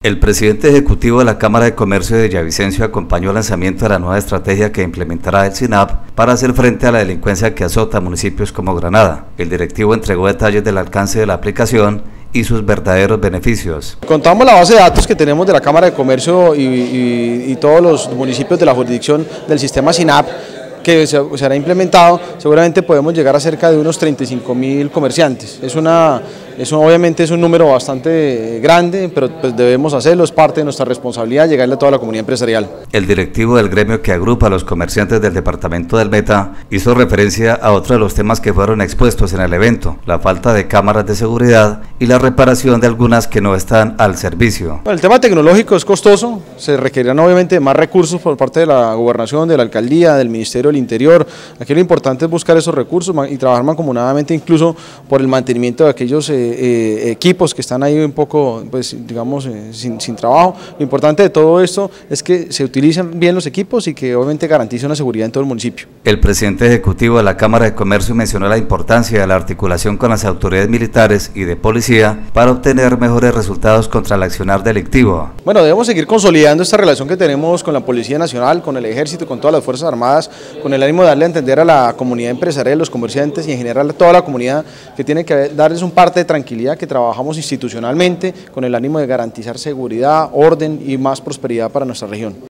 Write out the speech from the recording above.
El presidente ejecutivo de la Cámara de Comercio de Villavicencio acompañó el lanzamiento de la nueva estrategia que implementará el SINAP para hacer frente a la delincuencia que azota municipios como Granada. El directivo entregó detalles del alcance de la aplicación y sus verdaderos beneficios. Contamos la base de datos que tenemos de la Cámara de Comercio y, todos los municipios de la jurisdicción del sistema SINAP que será implementado, seguramente podemos llegar a cerca de unos 35 mil comerciantes. Es una eso obviamente es un número bastante grande, pero pues debemos hacerlo, es parte de nuestra responsabilidad llegarle a toda la comunidad empresarial. El directivo del gremio que agrupa a los comerciantes del departamento del Meta hizo referencia a otro de los temas que fueron expuestos en el evento, la falta de cámaras de seguridad y la reparación de algunas que no están al servicio. el tema tecnológico es costoso, se requerirán obviamente más recursos por parte de la gobernación, de la alcaldía, del Ministerio del Interior. Aquí lo importante es buscar esos recursos y trabajar mancomunadamente incluso por el mantenimiento de aquellos eh, eh, equipos que están ahí un poco, pues digamos, eh, sin, trabajo. Lo importante de todo esto es que se utilicen bien los equipos y que obviamente garanticen la seguridad en todo el municipio. El presidente ejecutivo de la Cámara de Comercio mencionó la importancia de la articulación con las autoridades militares y de policía para obtener mejores resultados contra el accionar delictivo. Bueno, debemos seguir consolidando esta relación que tenemos con la Policía Nacional, con el Ejército, con todas las Fuerzas Armadas, con el ánimo de darle a entender a la comunidad empresarial, los comerciantes y en general a toda la comunidad que tiene que darles un parte de tranquilidad, que trabajamos institucionalmente con el ánimo de garantizar seguridad, orden y más prosperidad para nuestra región.